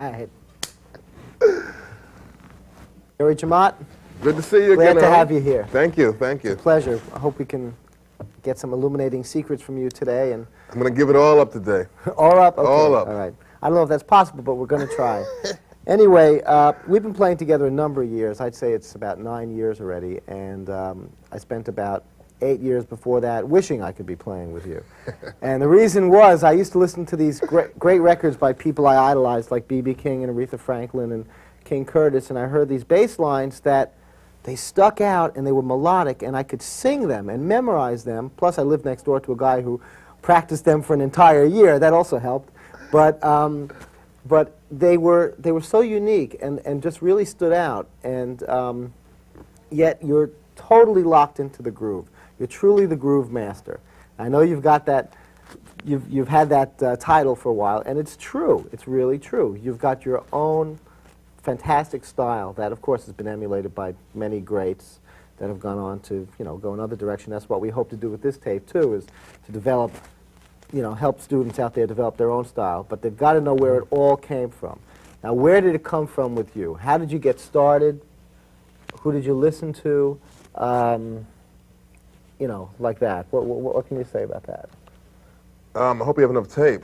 All right. Jerry Jemmott, Good to see you glad again. to have you here. Thank you, thank you. Pleasure. I hope we can get some illuminating secrets from you today. And I'm going to give it all up today. all up. Okay. All up. All right. I don't know if that's possible, but we're going to try. anyway, uh, we've been playing together a number of years. I'd say it's about nine years already, and um, I spent about eight years before that wishing I could be playing with you. and the reason was I used to listen to these great, great records by people I idolized, like B.B. King and Aretha Franklin and King Curtis, and I heard these bass lines that they stuck out and they were melodic, and I could sing them and memorize them. Plus, I lived next door to a guy who practiced them for an entire year. That also helped. But, um, but they, were, they were so unique and, and just really stood out. And um, yet, you're totally locked into the groove. You're truly the groove master. I know you've got that. You've, you've had that uh, title for a while, and it's true. It's really true. You've got your own fantastic style that, of course, has been emulated by many greats that have gone on to, you know, go another direction. That's what we hope to do with this tape, too, is to develop, you know, help students out there develop their own style. But they've got to know where it all came from. Now, where did it come from with you? How did you get started? Who did you listen to? Um, you know, like that. What, what, what can you say about that? Um, I hope you have enough tape.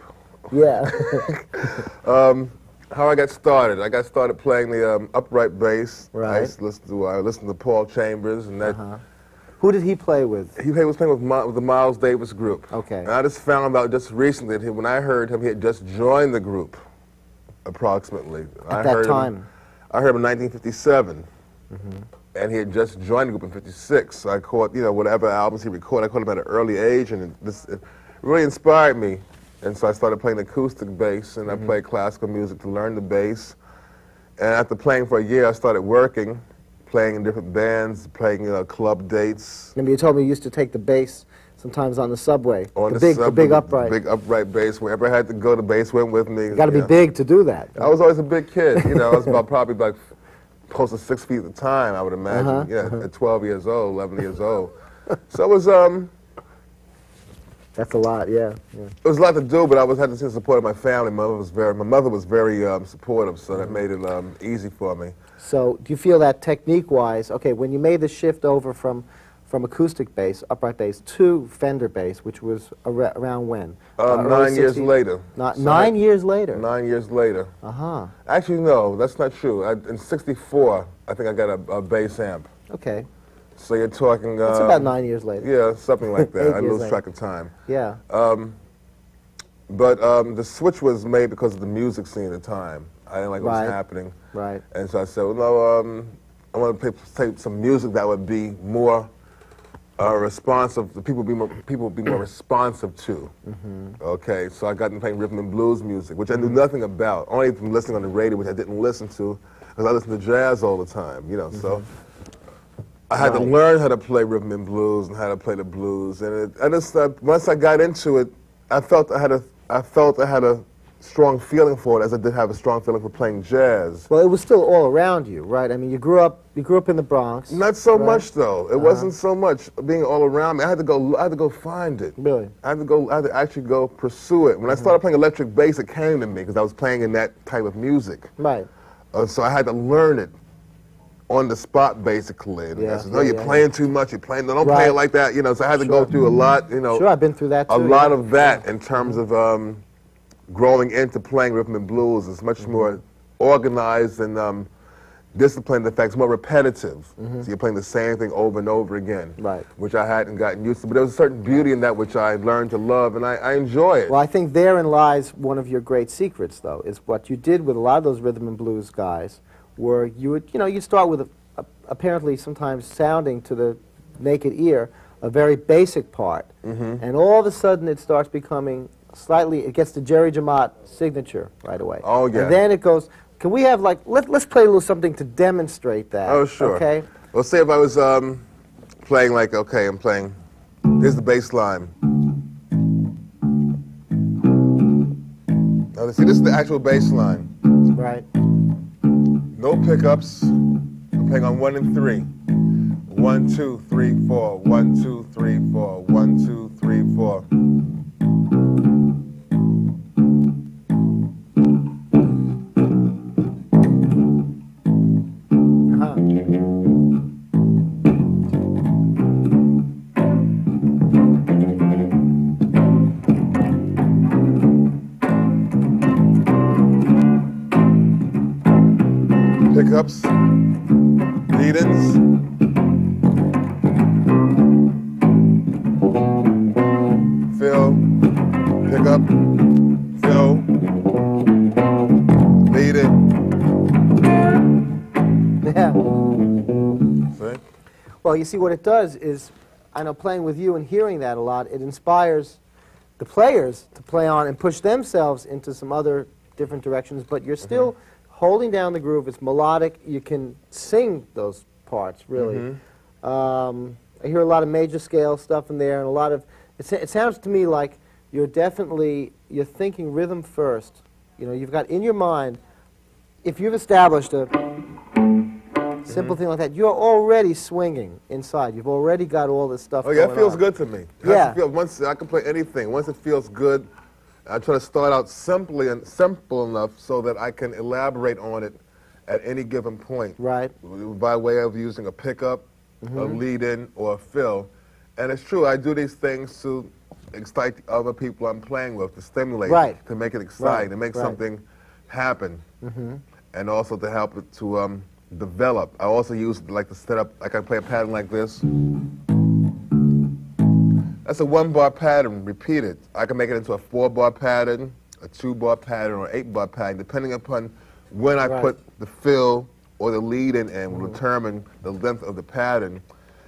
Yeah. Um, how I got started. I got started playing the um, upright bass. Right. used to listen to, I listened to Paul Chambers, and that uh-huh. Who did he play with? he was playing with, with the Miles Davis group. Okay. And I just found out just recently that he, when I heard him, he had just joined the group, approximately. I At that heard time. Him, I heard him in 1957. Mm-hmm. And he had just joined the group in 56. So I caught, you know, whatever albums he recorded, I caught him at an early age, and this it really inspired me. And so I started playing acoustic bass, and Mm-hmm. I played classical music to learn the bass. And after playing for a year, I started working, playing in different bands, playing uh, club dates. Remember you told me you used to take the bass sometimes on the subway. On the, big, the sub- big the upright. big upright bass. Wherever I had to go, the bass went with me. you got to be yeah. big to do that. I was always a big kid. You know, I was about probably like close to six feet at the time. I would imagine. Uh-huh, Yeah, at 12 years old, 11 years old. So it was um, That's a lot, yeah. yeah. it was a lot to do, but I was had to see the support of my family. My mother was very, my mother was very um, supportive, so that made it um, easy for me. So do you feel that technique-wise, okay, when you made the shift over from, from acoustic bass, upright bass, to Fender bass, which was ar- around when? Uh, early nine years later. Ni- So nine years later? Nine years later. Uh-huh. Actually, no, that's not true. I, in '64, I think I got a, a bass amp. Okay. So you're talking. That's um, about nine years later. Yeah, something like that. I lose later. track of time. Yeah. Um, but um, the switch was made because of the music scene at the time. I didn't like what Right. was happening. Right. And so I said, well, no, um, I want to play, play some music that would be more uh, responsive, the people be more, people be more responsive to. Mm-hmm. Okay, so I got into playing rhythm and blues music, which I knew nothing about, only from listening on the radio, which I didn't listen to, because I listened to jazz all the time, you know, so. I had to Mm-hmm. Learn how to play rhythm and blues and how to play the blues, and it, I just uh, once I got into it, I felt I had a I felt I had a strong feeling for it, as I did have a strong feeling for playing jazz. Well, it was still all around you, right? I mean, you grew up, you grew up in the Bronx. Not so right? much though. It wasn't so much being all around me. I had to go. I had to go find it. Really? I had to go. I had to actually go pursue it. When I started playing electric bass, it came to me because I was playing in that type of music. Right. Uh, so I had to learn it on the spot, basically. And Yeah, I said, no, yeah, you're yeah, playing too much. You're playing. Don't play it like that. You know. So I had to Sure. go through a lot. You know. Sure, I've been through that a lot of that in terms of um, growing into playing rhythm and blues. is much Mm-hmm. more organized and um, disciplined. In fact, it's more repetitive. Mm-hmm. So you're playing the same thing over and over again. Right. Which I hadn't gotten used to. But there was a certain beauty in that which I learned to love, and I, I enjoy it. Well, I think therein lies one of your great secrets, though, is what you did with a lot of those rhythm and blues guys, where you would, you know, you start with a, a, apparently sometimes sounding to the naked ear a very basic part, Mm-hmm. and all of a sudden it starts becoming slightly, it gets the Jerry Jemmott signature right away. Oh, yeah. And then it goes, can we have like, let, let's play a little something to demonstrate that. Oh, sure. Okay? Well, say if I was um, playing like, okay, I'm playing, here's the bass line. Now, see, this is the actual bass line. Right. No pickups. I'm playing on one and three. One, two, three, four. One, two, three, four. One, two, three, four. Pickups, lead-ins. Fill, pickup, fill, lead it. Yeah. See? Well, you see, what it does is, I know playing with you and hearing that a lot, it inspires the players to play on and push themselves into some other different directions, but you're still mm-hmm. Holding down the groove. It's melodic. You can sing those parts, really. Um, I hear a lot of major scale stuff in there, and a lot of. It, it sounds to me like you're definitely you're thinking rhythm first. You know, you've got in your mind. If you've established a simple thing like that, you're already swinging inside. You've already got all this stuff. Oh yeah, it feels on. good to me. Yeah. feel- once I can play anything. Once it feels good, I try to start out simply and simple enough so that I can elaborate on it at any given point. Right. By way of using a pickup, a Mm-hmm. lead-in, or a fill. And it's true, I do these things to excite the other people I'm playing with, to stimulate, Right. to make it exciting, Right, to make right. something happen, and also to help it to um, develop. I also use like to set up, like I play a pattern like this. That's a one bar pattern repeated. I can make it into a four bar pattern, a two bar pattern, or eight bar pattern, depending upon when I Right. put the fill or the lead in and will mm-hmm. determine the length of the pattern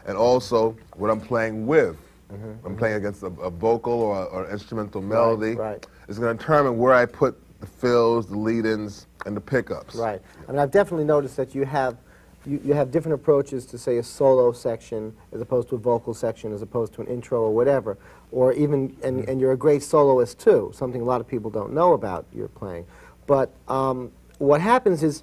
and also what I'm playing with. Mm-hmm. I'm mm-hmm. playing against a, a vocal or, or instrumental melody. right. It's going to determine where I put the fills, the lead ins, and the pickups. Right. I mean, I've definitely noticed that you have you, you have different approaches to say a solo section as opposed to a vocal section as opposed to an intro or whatever, or even and, and you're a great soloist too. Something a lot of people don't know about your playing. But um, what happens is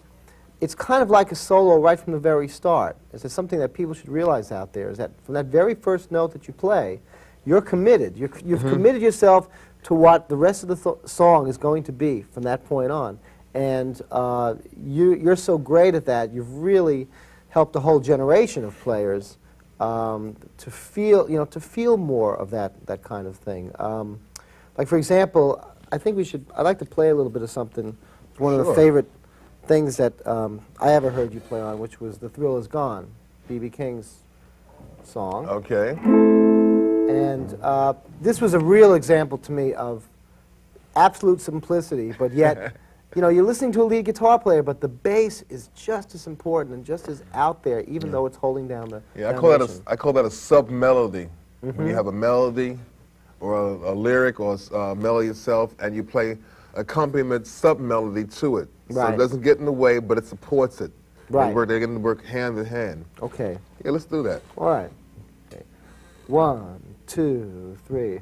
it's kind of like a solo right from the very start. It's something that people should realize out there is that from that very first note that you play, you're committed. You're, you've committed yourself to what the rest of the th- song is going to be from that point on. And uh, you, you're so great at that. You've really helped a whole generation of players um, to feel, you know, to feel more of that, that kind of thing. Um, like for example, I think we should. I'd like to play a little bit of something. One of the favorite things that um, I ever heard you play on, which was "The Thrill Is Gone," BB King's song. Okay. And uh, this was a real example to me of absolute simplicity, but yet, you know, you're listening to a lead guitar player, but the bass is just as important and just as out there, even though it's holding down the. Yeah, I call that a. I call that a sub melody. When Mm-hmm. you have a melody or a, a lyric or a uh, melody itself, and you play accompaniment sub melody to it. So it doesn't get in the way, but it supports it. They Right. work, they're going to work hand in hand. Okay. Yeah, let's do that. All right. Okay. One, two, three.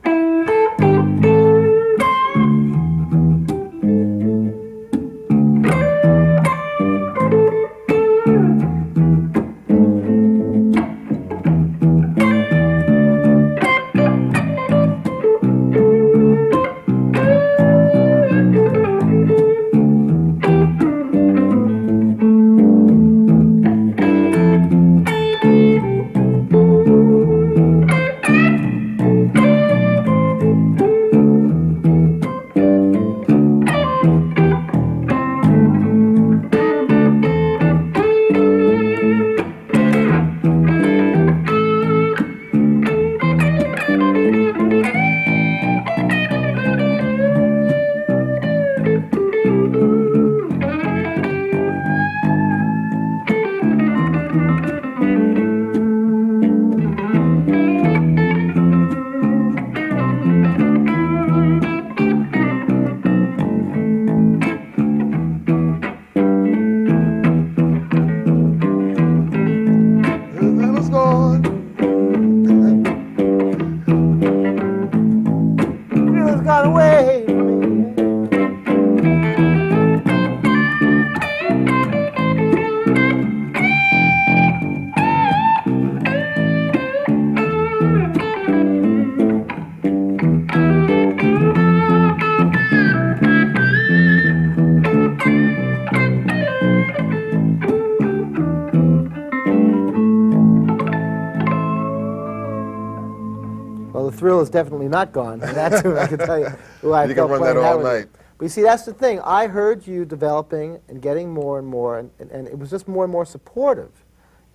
Well, the thrill is definitely not gone. And that's who I can tell you who I You can run that all you. night. But you see, that's the thing. I heard you developing and getting more and more, and, and, and it was just more and more supportive.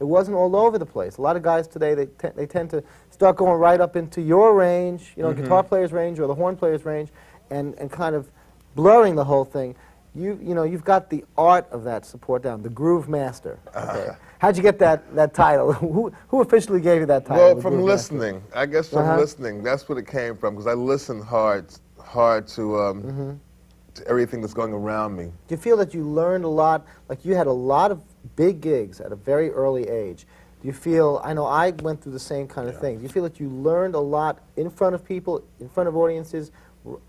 It wasn't all over the place. A lot of guys today, they, te- they tend to start going right up into your range, you know, mm-hmm. guitar player's range or the horn player's range, and, and kind of blurring the whole thing. You, you know, you've got the art of that support down, the groove master. Uh-huh. Okay. How'd you get that, that title? who, who officially gave you that title? Well, from Master? listening, I guess from Uh-huh. listening, that's what it came from. Because I listened hard, hard to um, Mm-hmm. to everything that's going around me. Do you feel that you learned a lot? Like you had a lot of big gigs at a very early age. Do you feel? I know I went through the same kind of thing. Do you feel that you learned a lot in front of people, in front of audiences,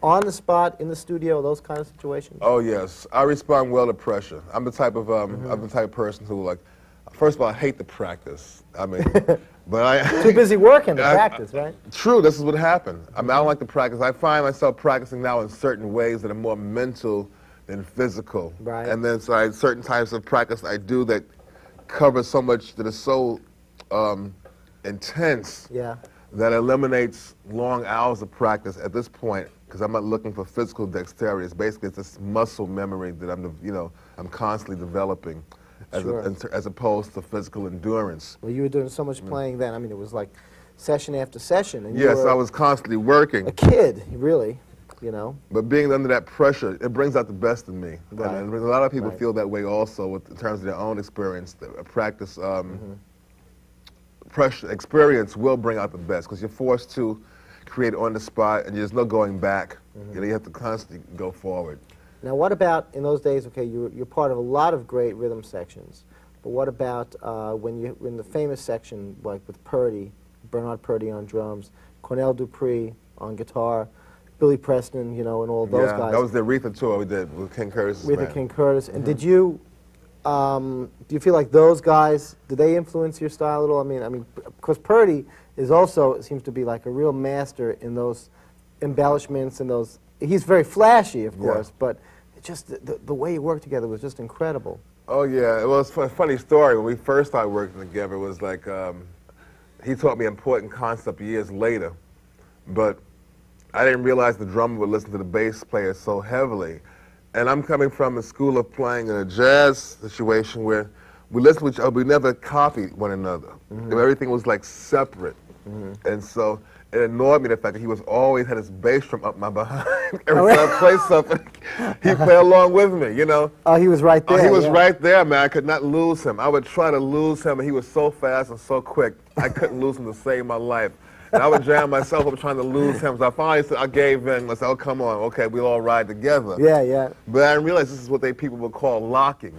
on the spot, in the studio, those kind of situations? Oh yes, I respond well to pressure. I'm the type of um, Mm-hmm. I'm the type of person who like. First of all, I hate the practice. I mean, but I Too busy working to I- practice, right? True, this is what happened. I mean, I don't like to practice. I find myself practicing now in certain ways that are more mental than physical. Right. And then so I, certain types of practice I do that cover so much that is so um, intense Yeah. that eliminates long hours of practice at this point because I'm not looking for physical dexterity. It's basically it's this muscle memory that I'm, you know, I'm constantly developing, as, Sure. a, as opposed to physical endurance. Well, you were doing so much playing then. I mean, it was like session after session, and you Yes, I was constantly working. a kid, really. You know. But being under that pressure, it brings out the best in me. Right. And a lot of people Right. feel that way also with, in terms of their own experience. The practice um, Mm-hmm. pressure experience will bring out the best because you're forced to create on the spot and there's no going back. Mm-hmm. You know, you have to constantly go forward. Now, what about in those days? Okay, you're, you're part of a lot of great rhythm sections, but what about uh, when you in the famous section like with Purdie, Bernard Purdie on drums, Cornell Dupree on guitar, Billy Preston, you know, and all those yeah, guys that was the Aretha tour we did with King Curtis. with the King Curtis. And did you um, do you feel like those guys did they influence your style at all? I mean, I mean, because Purdie is also seems to be like a real master in those embellishments and those. He's very flashy, of Yeah. course, but it just the, the, the way you worked together was just incredible. Oh yeah, well it's a funny story. When we first started working together, it was like um, he taught me an important concept years later, but I didn't realize the drummer would listen to the bass player so heavily. And I'm coming from a school of playing in a jazz situation where we listened to each other, we never copied one another. Everything was like separate. And so it annoyed me the fact that he was always had his bass drum up my behind. Every time I play something, he played along with me, you know. Oh, he was right Oh, there. he was yeah. right there, man. I could not lose him. I would try to lose him, and he was so fast and so quick. I couldn't lose him to save my life. And I would jam myself up trying to lose him. So I finally said, I gave in. I said, oh, come on. Okay, we'll all ride together. Yeah, yeah. But I didn't realize this is what they people would call locking.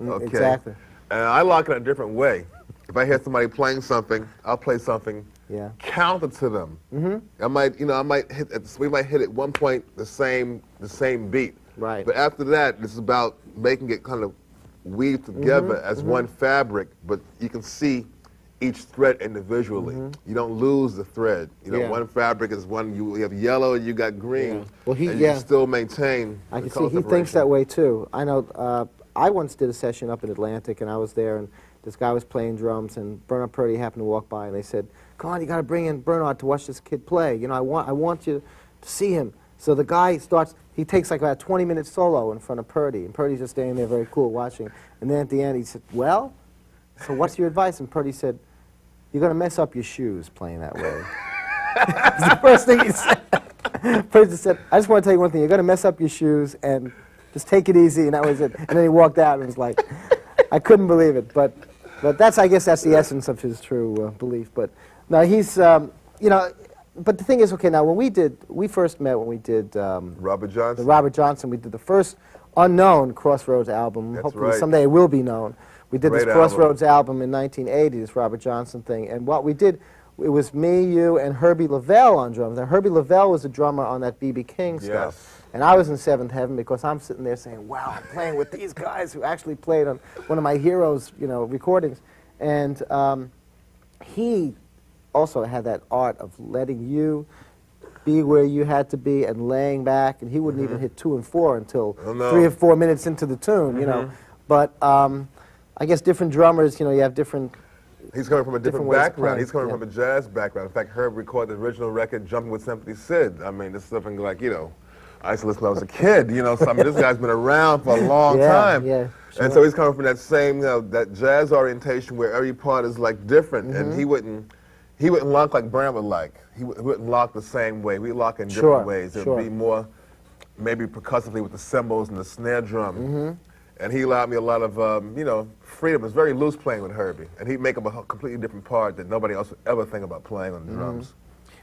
Mm, Okay? exactly. And I lock in a different way. If I hear somebody playing something, I'll play something Yeah. counter to them. Mm-hmm. I might, you know, I might hit. At, we might hit at one point the same, the same beat. Right. But after that, it's about making it kind of weave together Mm-hmm, as one fabric. But you can see each thread individually. You don't lose the thread. You know, Mm-hmm. Yeah. one fabric is one. You have yellow and you got green. Yeah. Well, he- and yeah. still maintain. I can see he thinks that way too. I know. Uh, I once did a session up in Atlantic, and I was there, and this guy was playing drums, and Bernard Purdie happened to walk by, and they said, "Come on, you got to bring in Bernard to watch this kid play. You know, I want, I want you to see him." So the guy starts. He takes like about a 20 minute solo in front of Purdie, and Purdie's just standing there, very cool, watching. And then at the end, he said, "Well, so what's your advice?" And Purdie said, "You're going to mess up your shoes playing that way." That's the first thing he said. Purdie just said, "I just want to tell you one thing. You're going to mess up your shoes, and just take it easy." And that was it. And then he walked out and was like, "I couldn't believe it." But, but that's I guess that's the essence of his true uh, belief. But no, he's um, you know. But the thing is, okay. Now when we did, we first met when we did um, Robert the Johnson. Robert Johnson. We did the first unknown Crossroads album. That's Hopefully right. someday it will be known. We did this Great album. Crossroads album. in 1980, this Robert Johnson thing. And what we did, it was me, you, and Herbie Lovelle on drums. Now, Herbie Lovelle was a drummer on that B.B. King stuff. Yes. And I was in seventh heaven because I'm sitting there saying, "Wow, I'm playing with these guys who actually played on one of my heroes, you know, recordings." And um, he also had that art of letting you be where you had to be and laying back, and he wouldn't even hit two and four until Mm-hmm. Oh, no. three or four minutes into the tune, you know. Mm-hmm. But um, I guess different drummers, you know, you have different. He's coming from a different, Different background. He's coming yeah. from a jazz background. In fact, Herb recorded the original record, Jumping with Symphony Sid. I mean, this is something like, you know, I used to listen when I was a kid. You know, so I mean, this guy's been around for a long Yeah, time. yeah, And so he's coming from that same, you know, that jazz orientation where every part is like different, and Mm-hmm. he wouldn't, he wouldn't lock like Brown would like. He, wouldn't lock the same way. We lock in different Sure, ways. It sure. would be more, maybe percussively with the cymbals and the snare drum. Mm-hmm. And he allowed me a lot of, um, you know, freedom. It was very loose playing with Herbie, and he'd make up a completely different part that nobody else would ever think about playing on the Mm-hmm. drums.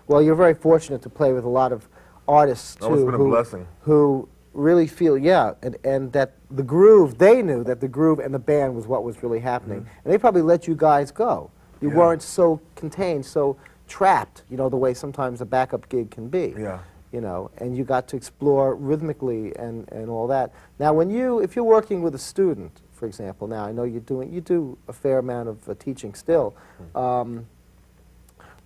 Well, you're very fortunate to play with a lot of artists too, Oh, it's been a who, blessing. who really feel yeah, and, and that the groove they knew that the groove and the band was what was really happening, and they probably let you guys go. You. Yeah. weren't so contained, so trapped, you know, the way sometimes a backup gig can be. Yeah. You know, and you got to explore rhythmically and, and all that. Now, when you, if you're working with a student, for example, now I know you're doing, you do a fair amount of uh, teaching still. Mm-hmm. Um,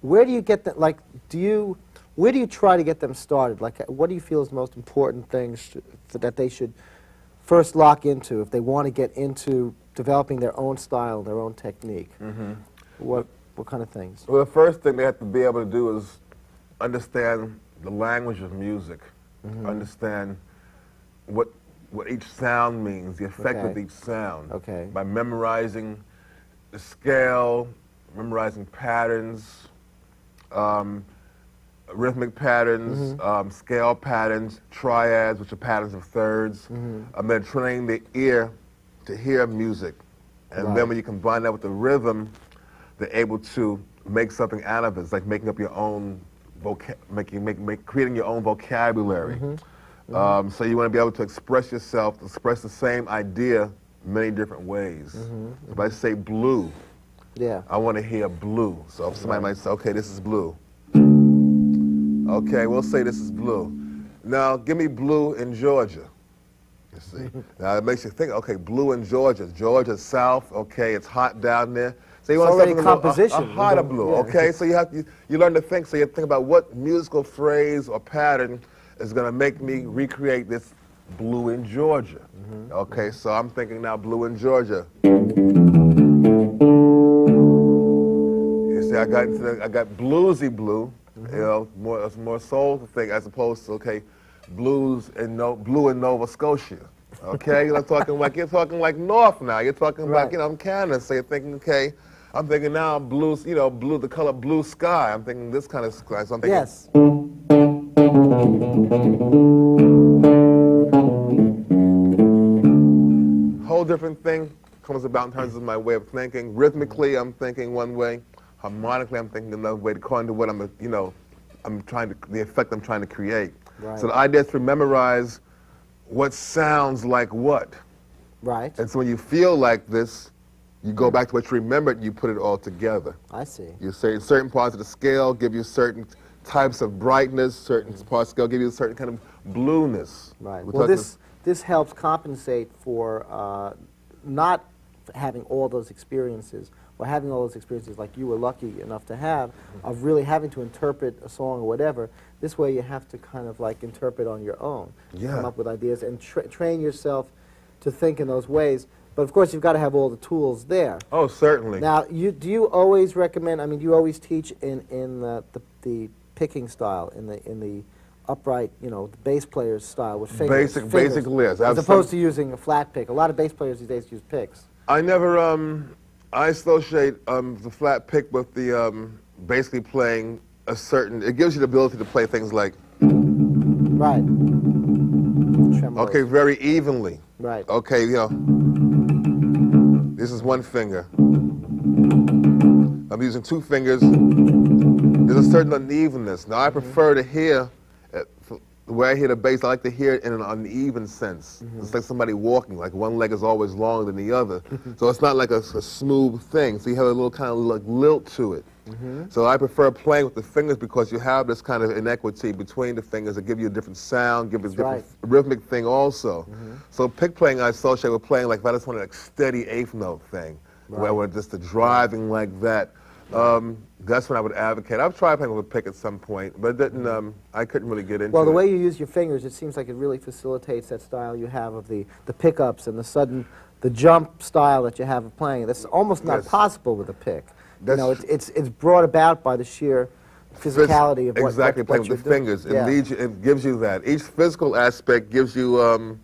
where do you get that? Like, do you, where do you try to get them started? Like, uh, what do you feel is the most important things that they should first lock into if they want to get into developing their own style, their own technique? What, what kind of things? Well, the first thing they have to be able to do is understand the language of music, Mm-hmm. understand what what each sound means, the effect of each sound. Okay. By memorizing the scale, memorizing patterns, um, rhythmic patterns, Mm-hmm. um, scale patterns, triads, which are patterns of 3rds Mm-hmm. And then training the ear to hear music. And Right. then when you combine that with the rhythm, they're able to make something out of it. It's like making up your own voca- making, make, make, creating your own vocabulary. Mm-hmm. Um, so you want to be able to express yourself, express the same idea many different ways. Mm-hmm. If I say blue, Yeah. I want to hear blue. So if somebody might say, okay, this is blue. Okay, we'll say this is blue. Now, give me blue in Georgia. You see. now, it makes you think, okay, blue in Georgia. Georgia South, okay, it's hot down there. So you want already something little- a- composition. A, hotter blue, Yeah. okay? So you have to, you learn to think, so you think about what musical phrase or pattern is going to make me recreate this blue in Georgia. Mm-hmm. Okay, so I'm thinking now blue in Georgia. You see, I got into the, I got bluesy blue, you know, more it's more soulful thing as opposed to okay, blues in no blue in Nova Scotia. Okay, you're talking like you're talking like North now. You're talking Right. like you know I'm Canada, so you're thinking okay. I'm thinking now blue, you know, blue, the color blue sky. I'm thinking this kind of sky. So I'm thinking, Yes. whole different thing comes about in terms of my way of thinking. Rhythmically, I'm thinking one way. Harmonically, I'm thinking another way, according to what I'm, you know, I'm trying to, the effect I'm trying to create. Right. So the idea is to memorize what sounds like what. Right. And so when you feel like this, you go back to what you remembered, you put it all together. I see. You say certain parts of the scale give you certain types of brightness, certain parts of the scale give you a certain kind of blueness. Right. We're Well, this this helps compensate for uh, not having all those experiences or having all those experiences like you were lucky enough to have of really having to interpret a song or whatever. This way, you have to kind of like interpret on your own, Yeah. come up with ideas, and tra- train yourself to think in those ways. But of course, you've got to have all the tools there. Oh, certainly. Now, you, do you always recommend? I mean, do you always teach in in the, the, the picking style, in the in the upright, you know, the bass player's style with fingers? Basic- fingers, basic. I as opposed to using a flat pick. A lot of bass players these days use picks. I never, um, I associate um, the flat pick with the um, basically playing a certain, it gives you the ability to play things like, Right. Tremolos. okay, very evenly. Right. Okay, you know, this is one finger. I'm using two fingers. There's a certain unevenness. Now, I prefer to hear, way I hear the bass, I like to hear it in an uneven sense. Mm-hmm. It's like somebody walking, like one leg is always longer than the other. Mm-hmm. so it's not like a, a smooth thing. So you have a little kind of like lilt to it. Mm-hmm. So I prefer playing with the fingers because you have this kind of inequity between the fingers that give you a different sound, give you a different right. rhythmic thing also. So pick playing I associate with playing like if I just want a steady eighth note thing, where I Right. want just the driving like that. Um, that's what I would advocate. I've tried playing with a pick at some point, but it didn't, um, I couldn't really get into it. Well, the it. way you use your fingers, it seems like it really facilitates that style you have of the, the pickups and the sudden, the jump style that you have of playing. That's almost not Yes. possible with a pick. You know, it's, it's, it's brought about by the sheer physicality of what, exactly what, what playing with the doing. fingers. It Yeah. leads you, it gives you that. Each physical aspect gives you um,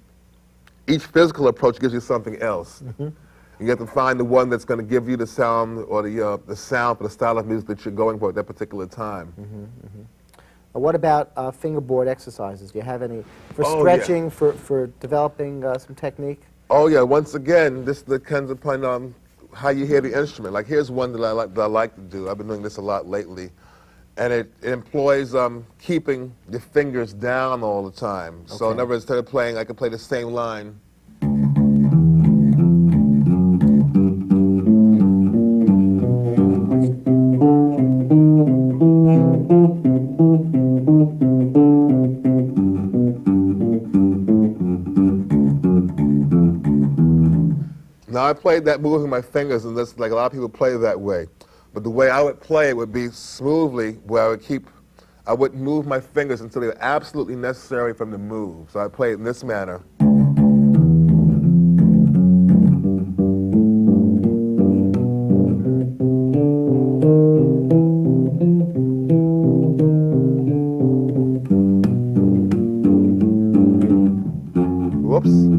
each physical approach gives you something else. Mm-hmm. You have to find the one that's going to give you the sound or the uh, the sound for the style of music that you're going for at that particular time. Mm-hmm. Uh, what about uh, fingerboard exercises? Do you have any for Oh, yeah. stretching, for, for developing uh, some technique? Oh yeah. Once again, this depends upon um, how you hear the instrument. Like here's one that I like that I like to do. I've been doing this a lot lately, and it, it employs um, keeping your fingers down all the time. So in other words, instead of playing, I can play the same line. I played that moving my fingers, and this like a lot of people play that way. But the way I would play it would be smoothly, where I would keep, I wouldn't move my fingers until they were absolutely necessary from the move. So I play it in this manner. Whoops.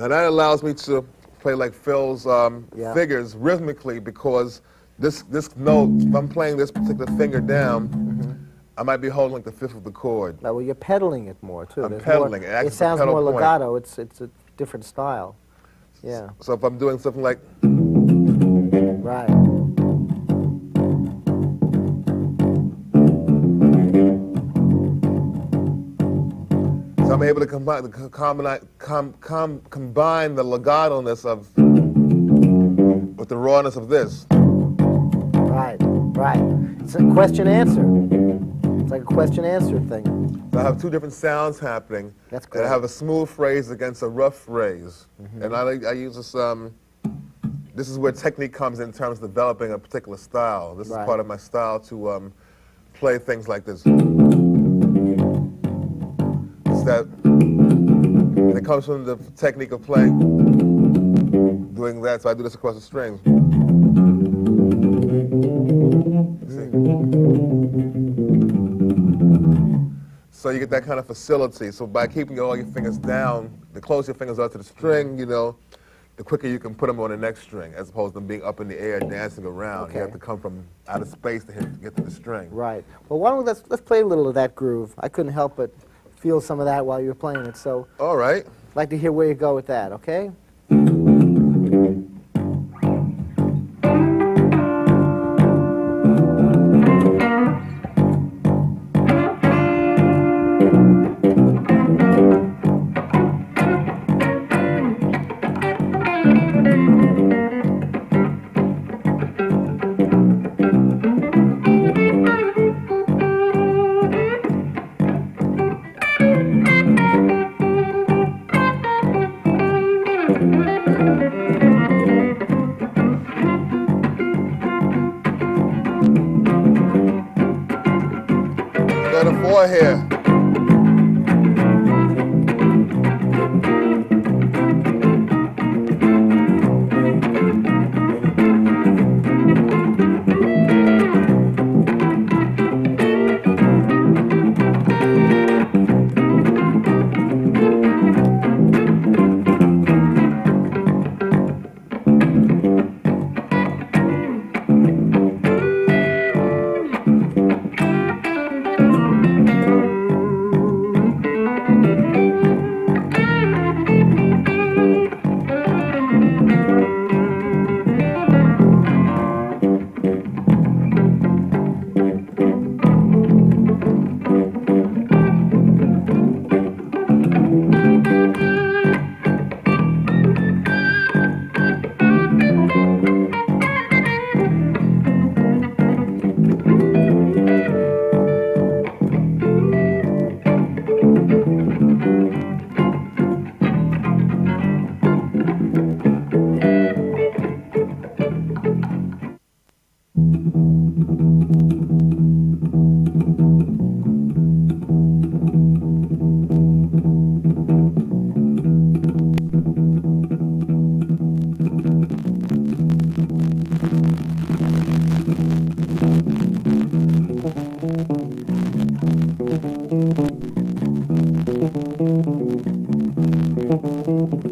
Now that allows me to play like fills um, Yeah. figures rhythmically because this this note, if I'm playing this particular finger down, Mm-hmm. I might be holding like the fifth of the chord. Uh, well, you're pedaling it more too. I'm There's pedaling. It More, acts it sounds more point. legato. It's it's a different style. Yeah. So if I'm doing something like Right. I'm able to combine, com, com, combine the legato-ness of with the rawness of this. Right. Right. It's a question answer. It's like a question answer thing. So I have two different sounds happening. That's And great. I have a smooth phrase against a rough phrase. And I, I use this, um, this is where technique comes in terms of developing a particular style. This Right. is part of my style to um, play things like this. That, and it comes from the technique of playing, doing that. So I do this across the strings. So you get that kind of facility. So by keeping all your fingers down, the closer your fingers are to the string, you know, the quicker you can put them on the next string, as opposed to them being up in the air dancing around. You have to come from out of space to hit, get to the string. Right. Well, why don't we, let's let's play a little of that groove. I couldn't help but feel some of that while you're playing it. So All right. I'd like to hear where you go with that. Okay. 음.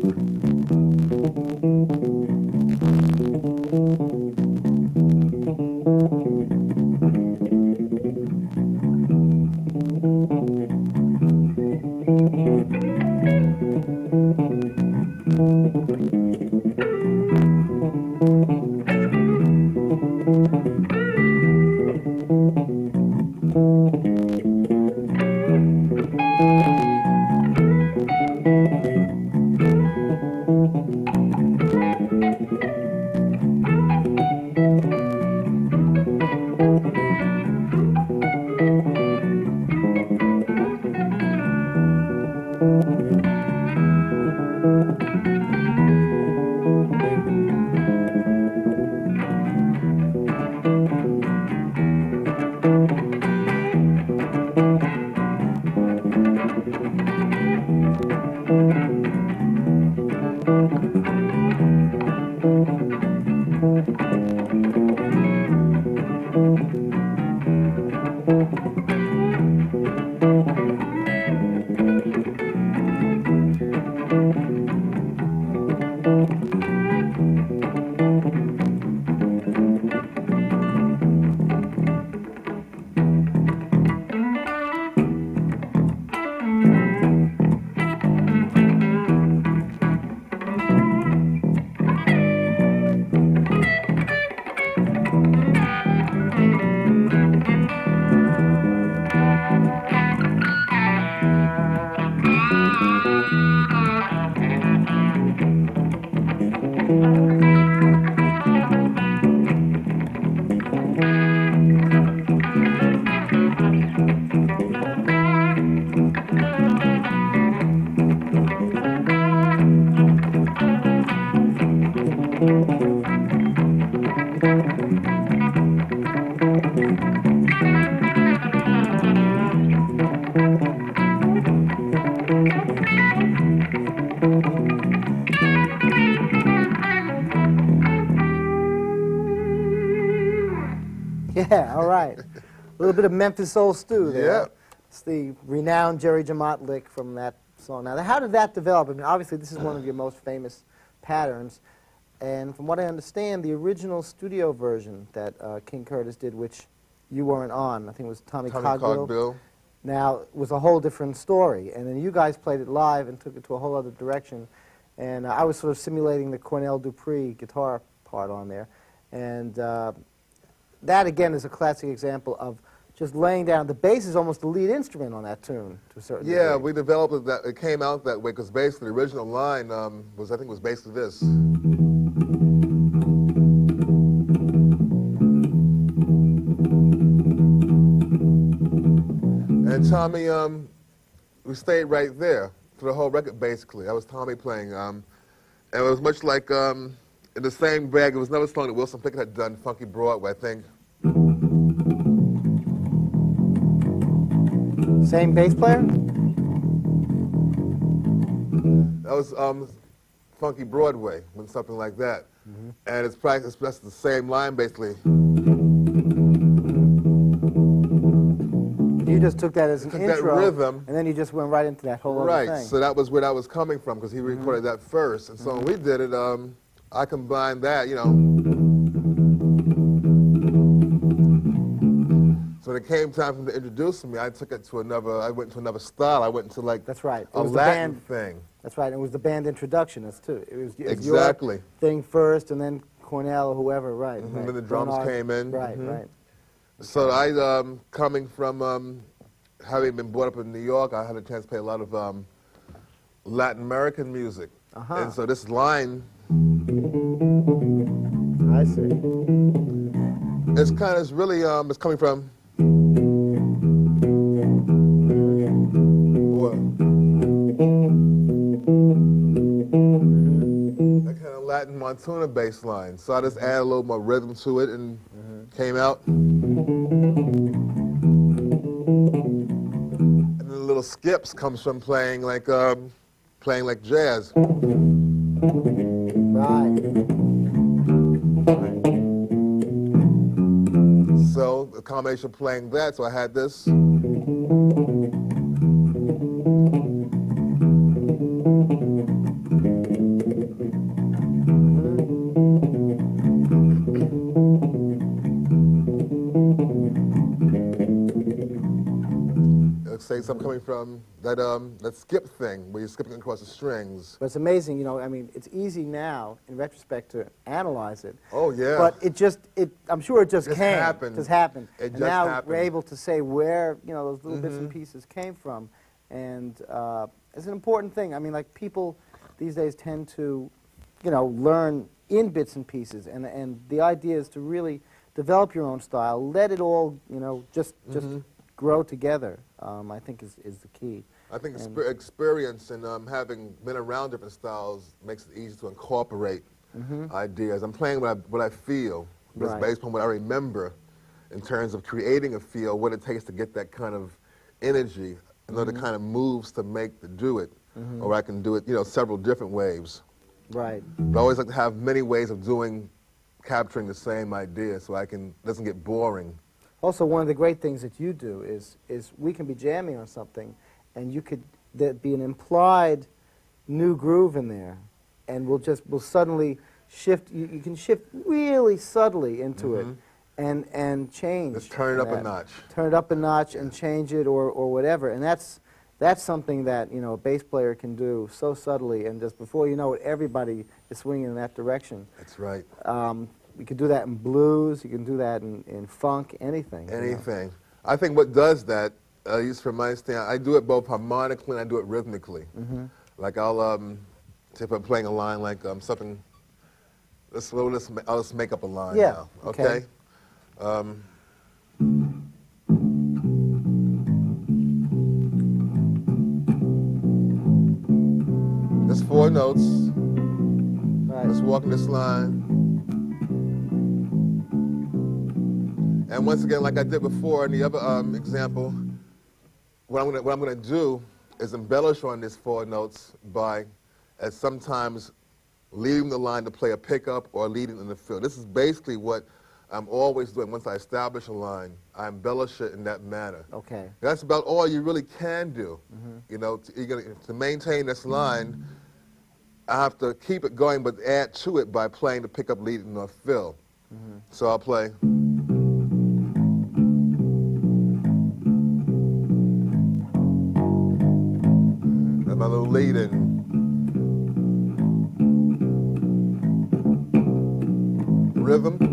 Bit of Memphis Soul Stew there. Yeah. It's the renowned Jerry Jemmott lick from that song. Now, how did that develop? I mean, obviously, this is one of your most famous patterns. And from what I understand, the original studio version that uh, King Curtis did, which you weren't on, I think it was Tommy, Tommy Cogbill, Cogbill. now was a whole different story. And then you guys played it live and took it to a whole other direction. And uh, I was sort of simulating the Cornell Dupree guitar part on there. And uh, that, again, is a classic example of just laying down. The bass is almost the lead instrument on that tune to a certain Yeah, degree. we developed it that. It came out that way because basically the original line um, was, I think, was basically this. And Tommy, um, we stayed right there for the whole record, basically. That was Tommy playing. Um, and it was much like um, in the same bag. It was another song that Wilson Pickett had done, Funky Broadway, I think. Same bass player? That was um, Funky Broadway, with something like that. Mm-hmm. And it's practice, that's the same line basically. You just took that as an Took that intro, rhythm. and then you just went right into that whole Right, other thing. so that was where that was coming from because he Mm-hmm. recorded that first. And so when we did it, um, I combined that, you know. It came time for him to introduce me, I took it to another, I went to another style. I went into like That's right. It a Latin band- thing. That's right. It was the band introduction, as too. It was, it was Exactly. thing first, and then Cornell or whoever. Right. Mhm, right. then the drums Bernard. came in. Right. Mhm. Right. So I, um, coming from um, having been brought up in New York, I had a chance to play a lot of um, Latin American music. Uh-huh. And so this line, I see. it's kind of, it's really, um, it's coming from. Latin montuno bass line. So I just added a little more rhythm to it and came out. And the little skips comes from playing like um, playing like jazz. Right. So the combination of playing that, so I had this. So I'm coming from that um, that skip thing where you're skipping across the strings. But it's amazing, you know, I mean, it's easy now, in retrospect, to analyze it. Oh, yeah. But it just, it, I'm sure it just Just came. happened. Just happened. It and just now happened. Mm-hmm. we're able to say where, you know, those little bits and pieces came from. And uh, it's an important thing. I mean, like, people these days tend to, you know, learn in bits and pieces. And, and the idea is to really develop your own style, let it all, you know, just, just Mm-hmm. Grow together, um, I think is, is the key. I think And- exper- experience and um, having been around different styles makes it easy to incorporate ideas. I'm playing what I, what I feel, but Right. it's based on what I remember in terms of creating a feel, what it takes to get that kind of energy, and know the kind of moves to make to do it. Or I can do it, you know, several different ways. Right. But I always like to have many ways of doing, capturing the same idea, so I can doesn't get boring. Also, one of the great things that you do is, is we can be jamming on something, and you could there'd be an implied new groove in there, and we'll just we'll suddenly shift. You, you can shift really subtly into it, and and change. Just turn it up a notch. Turn it up a notch and change it, or or whatever, and that's. That's something that you know a bass player can do so subtly, and just before you know it, everybody is swinging in that direction. That's right. Um, you can do that in blues. You can do that in, in funk. Anything. you know. Anything. I think what does that, at least from my stand, I do it both harmonically and I do it rhythmically. Mm-hmm. Like I'll, um, if I'm playing a line like um, something, let's, let's, I'll just make up a line Yeah, now, okay. okay? Um, There's four notes. Right. Let's walk this line. And once again, like I did before in the other um, example, what I'm, gonna, what I'm gonna do is embellish on these four notes by, as sometimes leading the line to play a pickup or leading in the fill. This is basically what I'm always doing. Once I establish a line, I embellish it in that manner. Okay. That's about all you really can do. You know, to, you're gonna, to maintain this line, I have to keep it going, but add to it by playing the pickup, leading, or fill. So I'll play. Rhythm.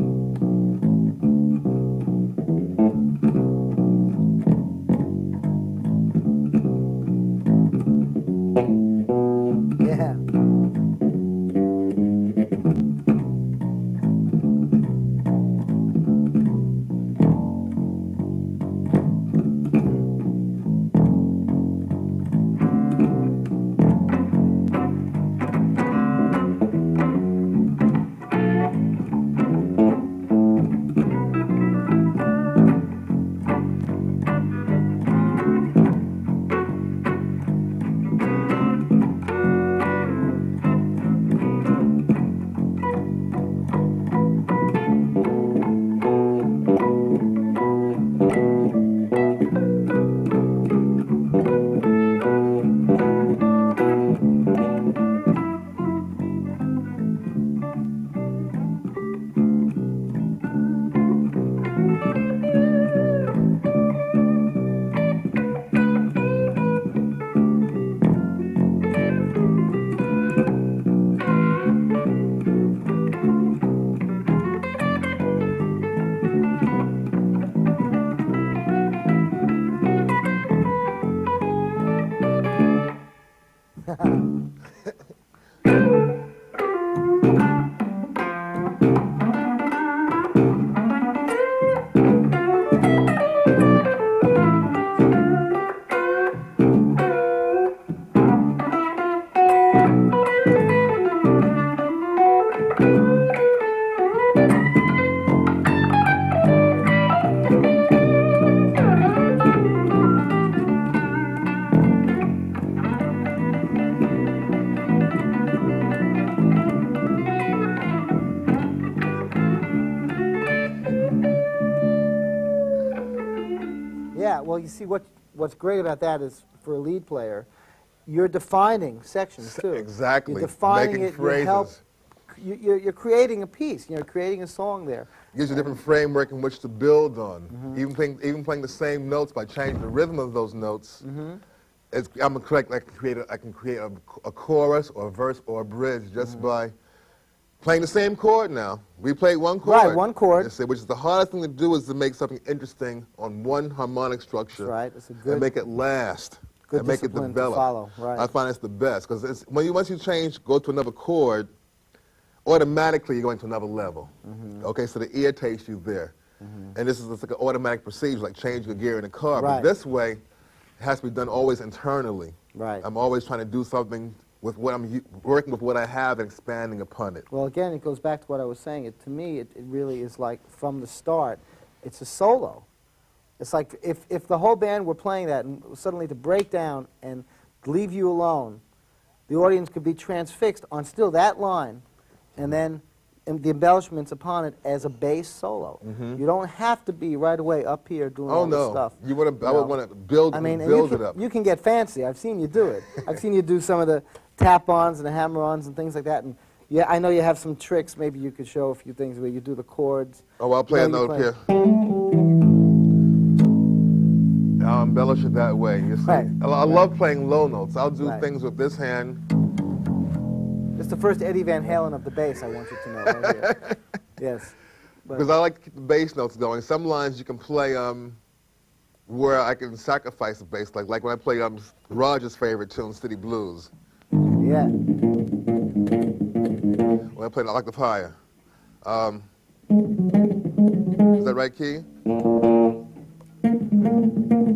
What's great about that is for a lead player, you're defining sections too. Exactly. You're defining Making it. You help phrases. you, you're, you're creating a piece. You're creating a song there. gives you a different framework in which to build on. Mm-hmm. Even playing, even playing the same notes by changing the rhythm of those notes. Mm-hmm. It's, I'm a correct. I can create. A, I can create a, a chorus or a verse or a bridge just Mm-hmm. by playing the same chord. Now we played one chord. Right, one chord. See, which is the hardest thing to do is to make something interesting on one harmonic structure. That's right. It's a good- and make it last. good and make it develop. follow, right. I find it's the best because when you once you change, go to another chord, automatically you're going to another level. Mm-hmm. Okay, so the ear takes you there. mm -hmm. And this is like an automatic procedure, like changing a gear in a car. Right. But this way, it has to be done always internally. Right. I'm always trying to do something with what I'm working with what I have and expanding upon it. Well, again, it goes back to what I was saying. It, to me, it, it really is like from the start, it's a solo. It's like if, if the whole band were playing that and suddenly to break down and leave you alone, the audience could be transfixed on still that line and then em- the embellishments upon it as a bass solo. Mm-hmm. You don't have to be right away up here doing. Oh all this no! stuff. You want to? I would want to build, I mean, build can, it up. You can get fancy. I've seen you do it. I've seen you do some of the tap-ons and hammer-ons and things like that. And yeah, I know you have some tricks. Maybe you could show a few things where you do the chords. Oh, I'll play No, a note here. I'll embellish it that way. You see, Right, I, I love playing low notes. I'll do Right. things with this hand. It's the first Eddie Van Halen of the bass. I want you to know. Right yes. Because I like to keep the bass notes going. Some lines you can play um, where I can sacrifice the bass, like like when I play um, Roger's favorite tune, City Blues. Yeah. When I play it an octave higher. Um, is that right, Key?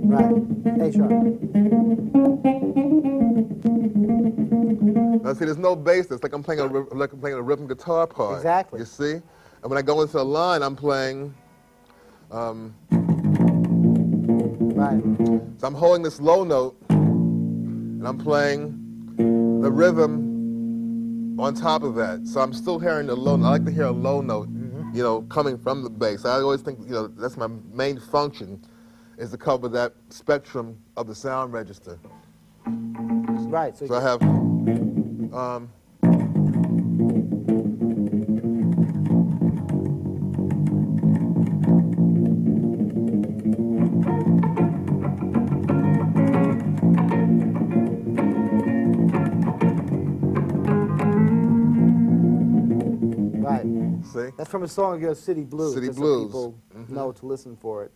Right. A sharp. Now see, there's no bass. It's like I'm playing a like I'm playing a rhythm guitar part. Exactly. You see? And when I go into a line, I'm playing. Um, Right. so I'm holding this low note, and I'm playing the rhythm on top of that. So I'm still hearing the low. I like to hear a low note, Mm-hmm. you know, coming from the bass. I always think, you know, that's my main function, is to cover that spectrum of the sound register. Right. So, So I have. Um, see? That's from a song of yours, City Blues. City just so Blues. people Mhm. know to listen for it.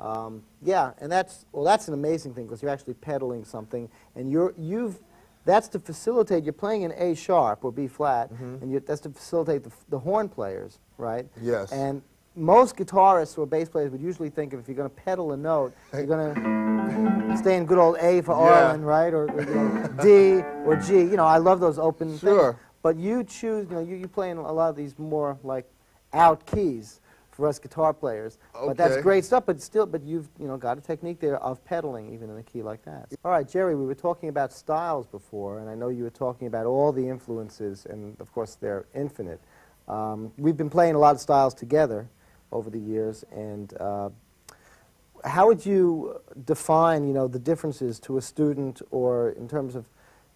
Um, yeah, and that's well, that's an amazing thing because you're actually pedaling something, and you're you've that's to facilitate. You're playing in A sharp or B flat, and you, that's to facilitate the, the horn players, right? Yes. And most guitarists or bass players would usually think of if you're going to pedal a note, you're going to stay in good old A for Yeah. Arlen, right? Or, or, you know, D or G. You know, I love those open Sure. things. But you choose, you know, you, you play in a lot of these more like out keys for us guitar players. Okay. But that's great stuff. But still, but you've you know got a technique there of pedaling even in a key like that. All right, Jerry, we were talking about styles before, and I know you were talking about all the influences, and of course they're infinite. Um, we've been playing a lot of styles together over the years, and uh, how would you define, you know, the differences to a student or in terms of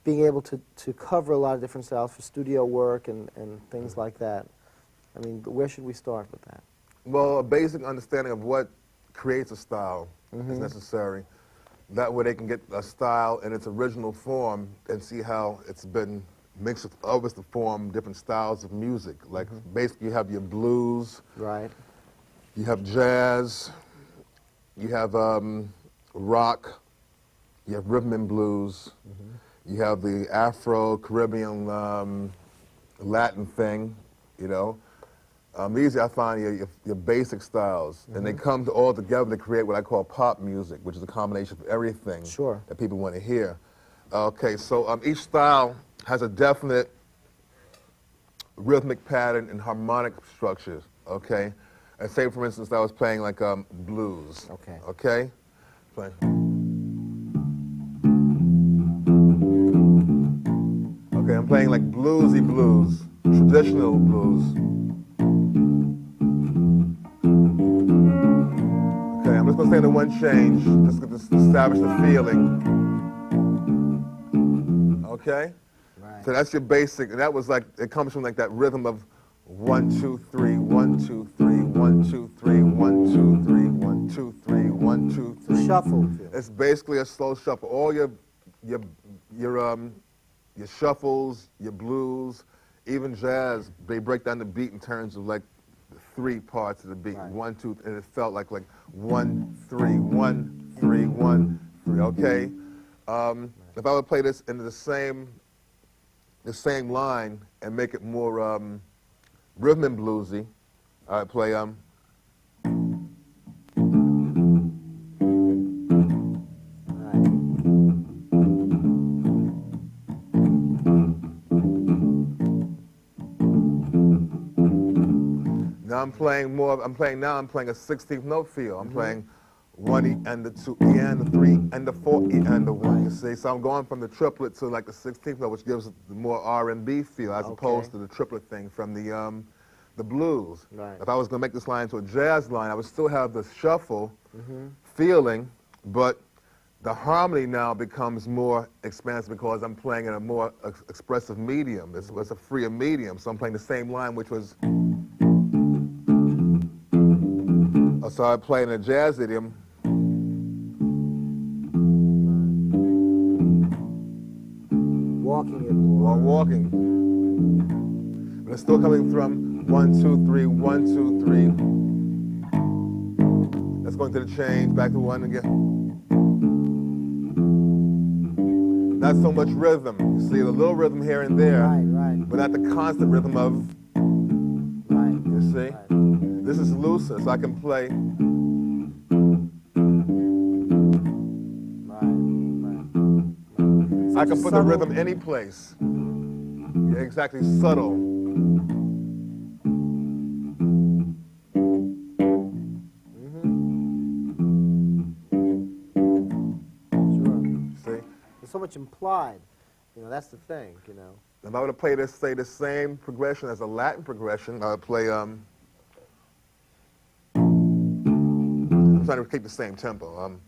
being able to, to cover a lot of different styles for studio work and, and things like that? I mean, where should we start with that? Well, a basic understanding of what creates a style Mm-hmm. is necessary. That way they can get a style in its original form and see how it's been mixed with others to form different styles of music. Like Mm-hmm. basically you have your blues, Right. you have jazz, you have um, rock, you have rhythm and blues, you have the Afro-Caribbean um, Latin thing, you know. Um, these I find your, your, your basic styles, and they come to all together to create what I call pop music, which is a combination of everything Sure. that people want to hear. Okay, so um, each style has a definite rhythmic pattern and harmonic structures. Okay, and say for instance I was playing like um, blues. Okay. Okay, Play. Okay, I'm playing like bluesy blues, traditional blues. Okay, I'm just gonna stay in the one change, just to establish the feeling. Okay? Right. So that's your basic, and that was like, it comes from like that rhythm of one, two, three, one, two, three, one, two, three, one, two, three, one, two, three, one, two, The shuffle. It's basically a slow shuffle. All your, your, your, um, your shuffles, your blues, even jazz, they break down the beat in terms of like three parts of the beat. Right. One, two, and it felt like like one, three, one, three, one, three. Okay. Um, if I would play this in the same, the same line and make it more um, rhythm and bluesy, I'd play um. Now I'm playing more. I'm playing now. I'm playing a 16th note feel. I'm playing one E and the two E and the three and the four E and the one. You see, so I'm going from the triplet to like the 16th note, which gives the more R&B feel as Okay. opposed to the triplet thing from the um, the blues. Right. If I was going to make this line into a jazz line, I would still have the shuffle feeling, but the harmony now becomes more expansive because I'm playing in a more ex- expressive medium. It's, it's a freer medium, so I'm playing the same line, which was. I started playing a jazz idiom. Walking it while walking. But it's still coming from one, two, three, one, two, three. That's going to the change, back to one again. Not so much rhythm. You see the little rhythm here and there, Right, right, but not the constant rhythm of, right. you see? Right. This is looser, so I can play. Right, right. I can put the rhythm any place. Yeah, exactly, subtle. See? There's so much implied. You know, that's the thing, you know. If I were to play this, say the same progression as a Latin progression, I would play. Um, trying to keep the same tempo. Um,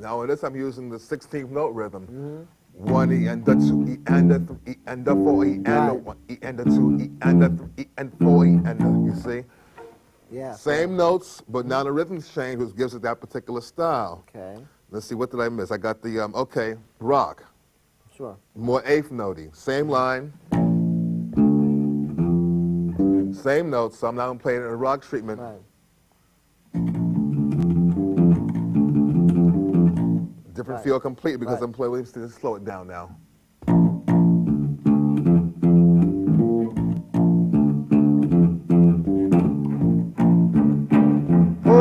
now with this, I'm using the 16th note rhythm. One E and the two E and the three E and the four E and the one E and the two E and the three E and four E and the you see Yeah. same notes, but now the rhythms change, which gives it that particular style. Okay. Let's see, what did I miss? I got the um, okay rock, Sure. more eighth notey, same line, same notes. So I'm now playing it in a rock treatment. Right. Different Right. feel completely because Right. I'm playing. Let me slow it down now.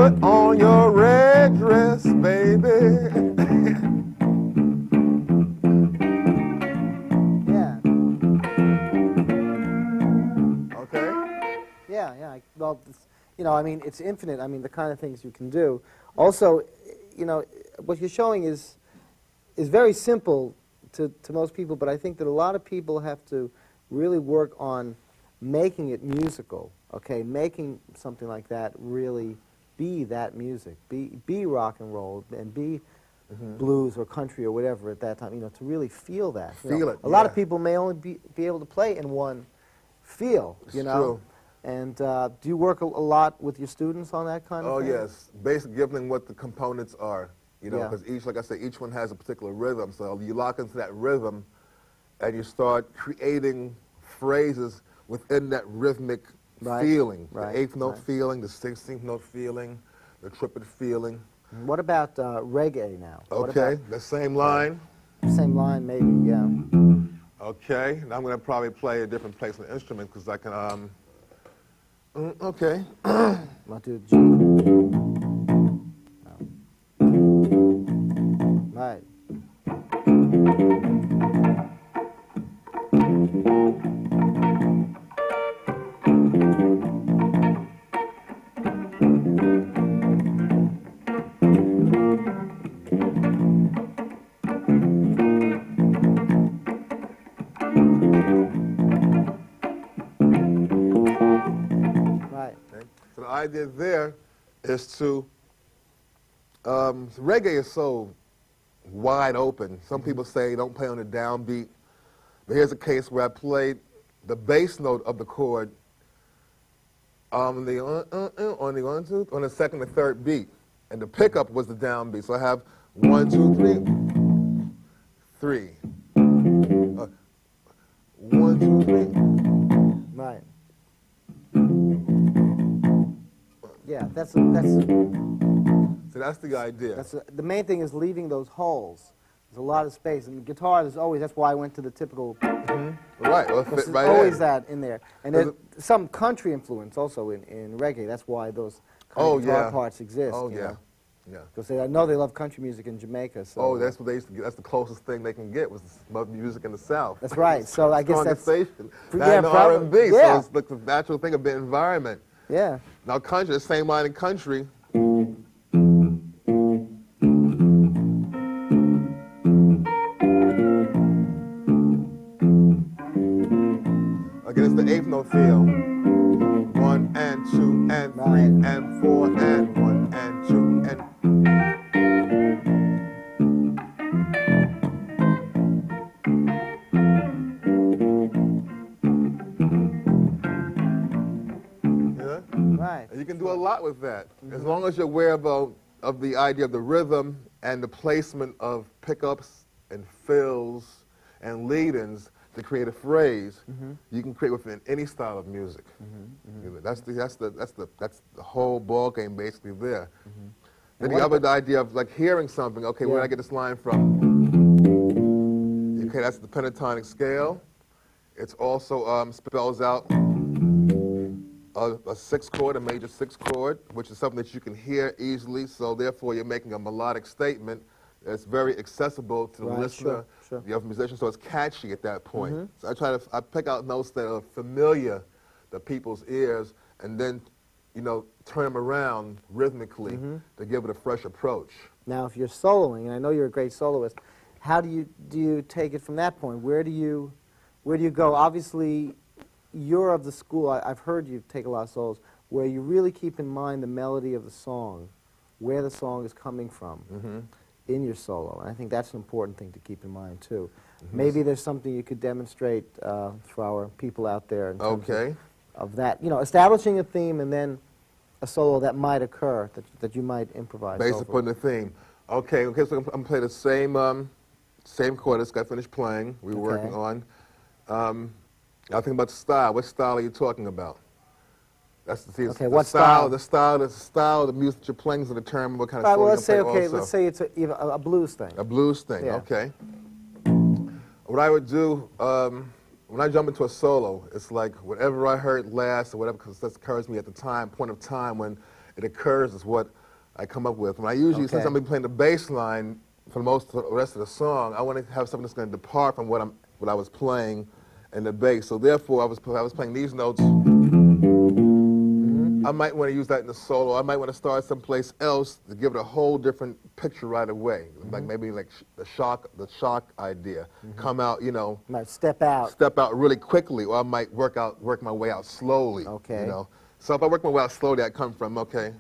Put on your red dress, baby. Yeah. okay. Yeah, yeah. Well, you know, I mean, it's infinite. I mean, the kind of things you can do. Also, you know, what you're showing is is very simple to, to most people, but I think that a lot of people have to really work on making it musical. Okay, making something like that really be that music, be be rock and roll, and be blues or country or whatever at that time. You know, to really feel that. you know. Feel it, A lot of people may only be, be able to play in one feel. You know. true. And uh, do you work a, a lot with your students on that kind of Oh thing? yes, basically giving them what the components are. You know, Yeah. because each, like I said, each one has a particular rhythm. So you lock into that rhythm, and you start creating phrases within that rhythmic Right, feeling. right, the eighth note right. feeling, the sixteenth note feeling, the triplet feeling. What about uh, reggae now? Okay, the same line. same line, maybe. Yeah. Okay, and I'm going to probably play a different place on the instrument because I can. Um, mm, okay. I'll do G. No. Right. Idea there is to um, reggae is so wide open. Some people say don't play on the downbeat, but here's a case where I played the bass note of the chord on the uh, uh, uh, on the one two on the second and third beat, and the pickup was the downbeat. So I have one two three, three, one two three. Right. Yeah, that's that's So that's the idea. that's the main thing is leaving those holes. There's a lot of space, and the guitar there's always. That's why I went to the typical. Mm-hmm. right. Well, it There's fit right always in. that in there, and Does there's some country influence also in, in reggae. That's why those Oh guitar yeah. parts exist. Oh yeah. know? Yeah. Because I know they love country music in Jamaica. So Oh, that's what they used to get. That's the closest thing they can get was music in the South. That's right. So I guess that's- conversation. Yeah, the prob- R&B, yeah. so it's like the natural thing of the environment. yeah. Now, country, the same line in country. As you're aware of, uh, of the idea of the rhythm and the placement of pickups and fills and lead-ins to create a phrase, you can create within any style of music. You know, That's, the, that's, the, that's, the, that's the whole ball game basically there. Then And the what other idea of like hearing something, okay, where did I get this line from? Okay, that's the pentatonic scale. It's also um, spells out a, a six chord, a major six chord, which is something that you can hear easily. So therefore, you're making a melodic statement that's very accessible to the Right, listener, sure, sure. the other musician. So it's catchy at that point. Mm-hmm. So I try to I pick out notes that are familiar to people's ears, and then you know turn them around rhythmically mm-hmm. to give it a fresh approach. Now, if you're soloing, and I know you're a great soloist, how do you do you take it from that point? Where do you where do you go? Obviously, you're of the school. I, I've heard you take a lot of solos where you really keep in mind the melody of the song, where the song is coming from Mm-hmm. in your solo, and I think that's an important thing to keep in mind too. Mm-hmm. Maybe there's something you could demonstrate uh, for our people out there. In terms of- Okay. Of, that, you know, establishing a theme and then a solo that might occur that that you might improvise. Based over. upon the theme. Okay, okay, so I'm, I'm playing the same um, same chord. Just got finished playing. We were Okay. working on. Um, I think about the style. What style are you talking about? That's the, see, Okay, the what style, style? The style, the style, of the music that you're playing is to determine what kind of All right, song well, you're let's say, okay, also. let's say it's a, a, a blues thing. A blues thing, Yeah. okay. What I would do um, when I jump into a solo, it's like whatever I heard last or whatever because that occurs to me at the time, point of time when it occurs is what I come up with. When I usually, since I'm playing the bass line for the most of the rest of the song, I want to have something that's going to depart from what I'm what I was playing in the bass. So therefore, I was I was playing these notes. Mm-hmm. I might want to use that in the solo. I might want to start someplace else to give it a whole different picture right away. Like mm-hmm. maybe like sh- the shock, the shock idea. Mm-hmm. Come out, you know, Might step out. step out really quickly, or I might work out, work my way out slowly. Okay. You know. So if I work my way out slowly, I come from okay.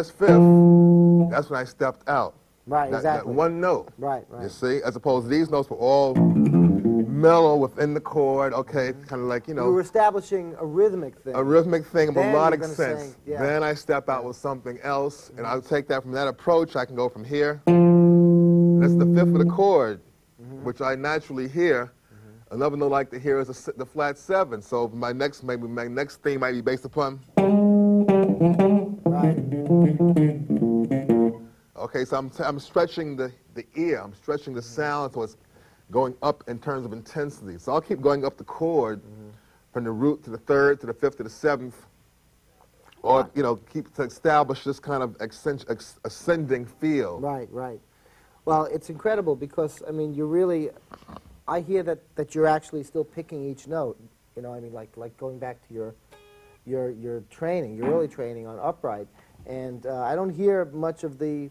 This fifth. That's when I stepped out. Right, That- that exactly. one note. Right, right. You see, as opposed to these notes were all mellow within the chord. Okay, kind of like you know. You were establishing a rhythmic thing. a rhythmic thing, a Then melodic sense. sing, yeah. Then I step out with something else, and I'll take that from that approach. I can go from here. That's the fifth of the chord, Mm-hmm. which I naturally hear. Another note I like to hear is a the flat seven. So my next maybe my next theme might be based upon. Right. Okay, so I'm, I'm stretching the, the ear. I'm stretching the sound so it's going up in terms of intensity. So I'll keep going up the chord mm-hmm. from the root to the third to the fifth to the seventh, or you know, keep to establish this kind of ascend, ascending feel. Right, right. Well, it's incredible because I mean, you really, I hear that that you're actually still picking each note. You know, I mean, like like going back to your your your training, your early training on upright, and uh, I don't hear much of the,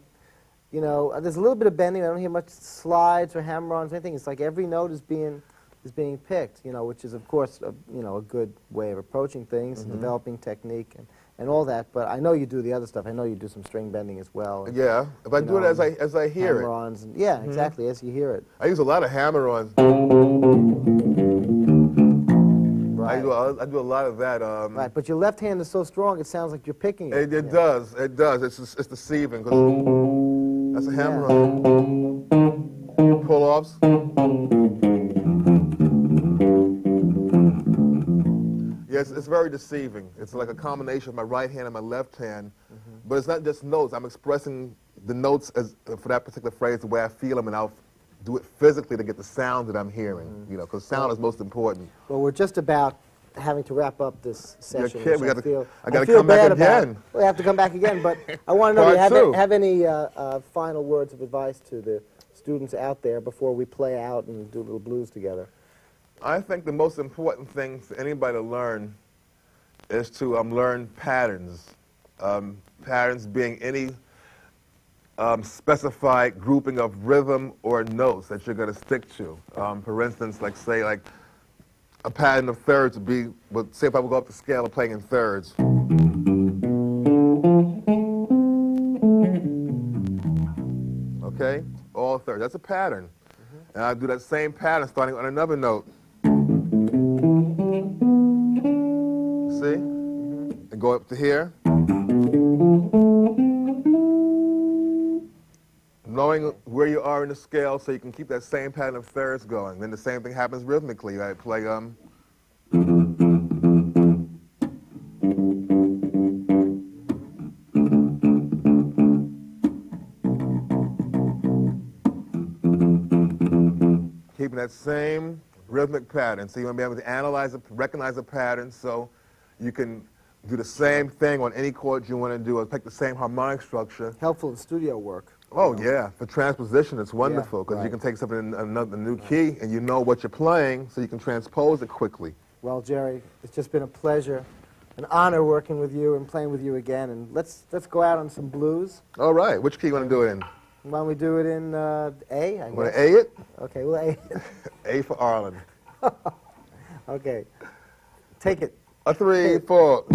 you know, uh, there's a little bit of bending. I don't hear much slides or hammer-ons or anything. It's like every note is being is being picked. You know, which is of course a, you know a good way of approaching things and developing technique and. And all that, but I know you do the other stuff. I know you do some string bending as well. and- Yeah, if I You do it as I as I hear it, hammer-ons and- yeah, exactly, as you hear it. I use a lot of hammer-ons. I do a, I do a lot of that. Um, Right, but your left hand is so strong, it sounds like you're picking it. It, it Yeah. does. It does. It's it's deceiving. 'cause that's a hammer on. Pull-offs. Yes, it's very deceiving. It's like a combination of my right hand and my left hand, but it's not just notes. I'm expressing the notes as for that particular phrase the way I feel them, and I'll do it physically to get the sound that I'm hearing. You know, because sound is most important. Well, we're just about having to wrap up this session. kidding. We I gotta- feel, I gotta feel come back bad about. again. We have to come back again, but I want to know, do you have, have any uh, uh, final words of advice to the students out there before we play out and do a little blues together? I think the most important thing for anybody to learn is to um, learn patterns. Um, patterns being any um, specified grouping of rhythm or notes that you're going to stick to. Um, for instance, like say like a pattern of thirds would be, would, say if I would go up the scale of playing in thirds. Okay, all thirds. That's a pattern. And I do that same pattern starting on another note. See? And go up to here. Knowing where you are in the scale so you can keep that same pattern of thirds going. Then the same thing happens rhythmically. I play um keeping that same rhythmic pattern. So you want to be able to analyze it, recognize the pattern so you can do the same thing on any chord you want to do or pick the same harmonic structure. Helpful in studio work. Oh, yeah. For transposition, it's wonderful because right. you can take something in another new key and you know what you're playing so you can transpose it quickly. Well, Jerry, it's just been a pleasure, an honor working with you and playing with you again. And let's let's go out on some blues. All right. Which key you want to do it in? Why don't we do it in uh, A? I Want guess. to A it? Okay, well, A. it. A for Arlen. okay. Take it. A three, four.